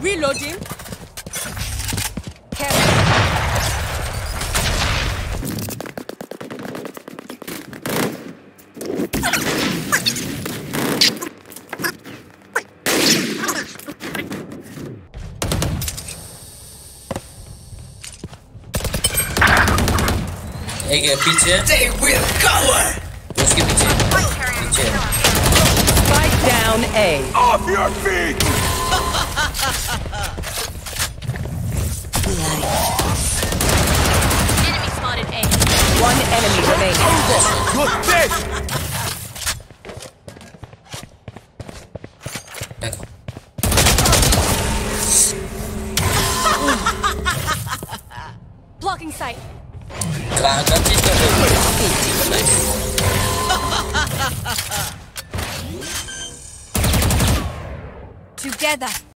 Reloading. एक पीछे उसके पीछे पीछे Spike down A. Off your feet! enemy spotted A. One enemy remaining. You're dead! Blocking sight. Together.